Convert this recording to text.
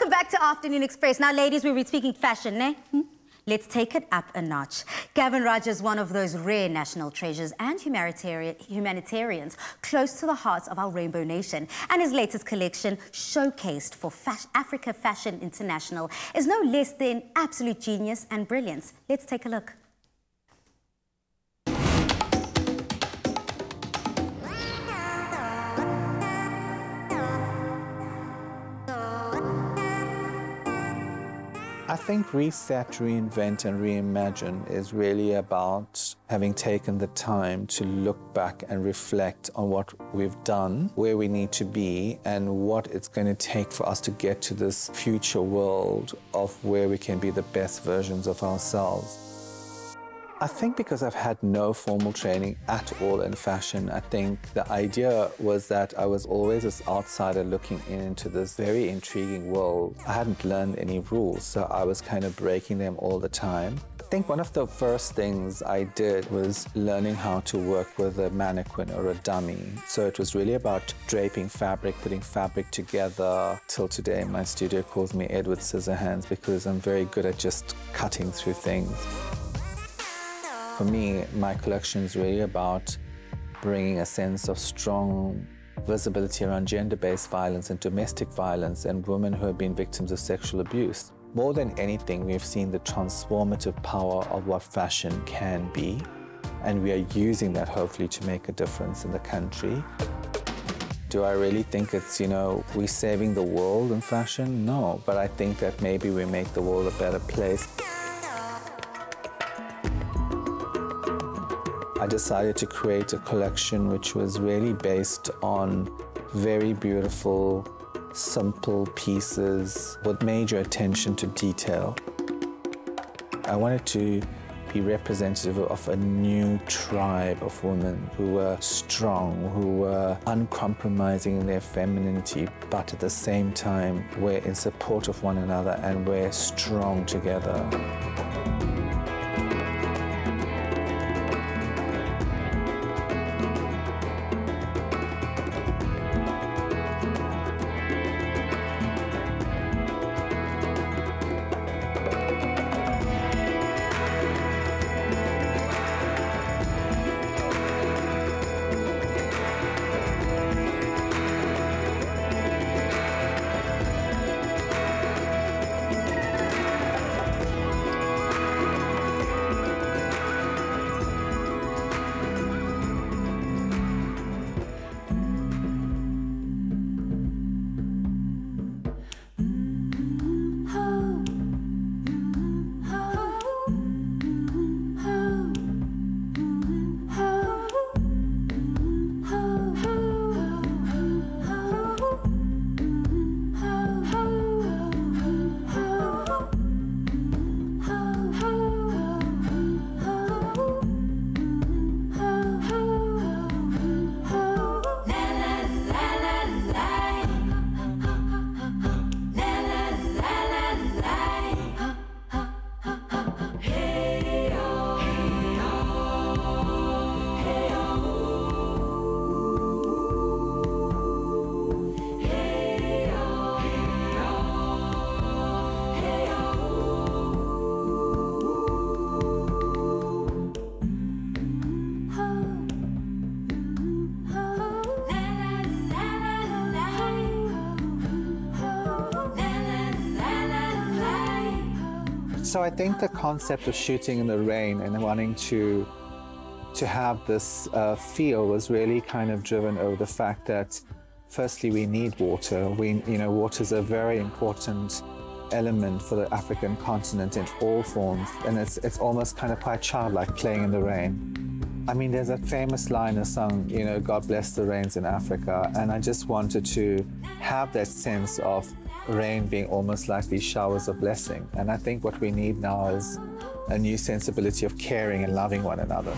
Welcome back to Afternoon Express. Now, ladies, we'll be speaking fashion? Hmm? Let's take it up a notch. Gavin Rajah is one of those rare national treasures and humanitarian, humanitarians close to the hearts of our Rainbow Nation. And his latest collection, showcased for Fash Africa Fashion International, is no less than absolute genius and brilliance. Let's take a look. I think reset, reinvent, and reimagine is really about having taken the time to look back and reflect on what we've done, where we need to be, and what it's going to take for us to get to this future world of where we can be the best versions of ourselves. I think because I've had no formal training at all in fashion, I think the idea was that I was always this outsider looking into this very intriguing world. I hadn't learned any rules, so I was kind of breaking them all the time. I think one of the first things I did was learning how to work with a mannequin or a dummy. So it was really about draping fabric, putting fabric together. Till today, my studio calls me Edward Scissorhands because I'm very good at just cutting through things. For me, my collection is really about bringing a sense of strong visibility around gender-based violence and domestic violence and women who have been victims of sexual abuse. More than anything, we've seen the transformative power of what fashion can be, and we are using that hopefully to make a difference in the country. Do I really think it's, you know, we're saving the world in fashion? No, but I think that maybe we make the world a better place. I decided to create a collection which was really based on very beautiful, simple pieces with major attention to detail. I wanted to be representative of a new tribe of women who were strong, who were uncompromising in their femininity, but at the same time were in support of one another and were strong together. So I think the concept of shooting in the rain and wanting to to have this uh, feel was really kind of driven over the fact that firstly we need water. We you know water is a very important element for the African continent in all forms, and it's it's almost kind of quite childlike playing in the rain. I mean, there's a famous line of song, you know, God bless the rains in Africa, and I just wanted to have that sense of rain being almost like these showers of blessing. And I think what we need now is a new sensibility of caring and loving one another.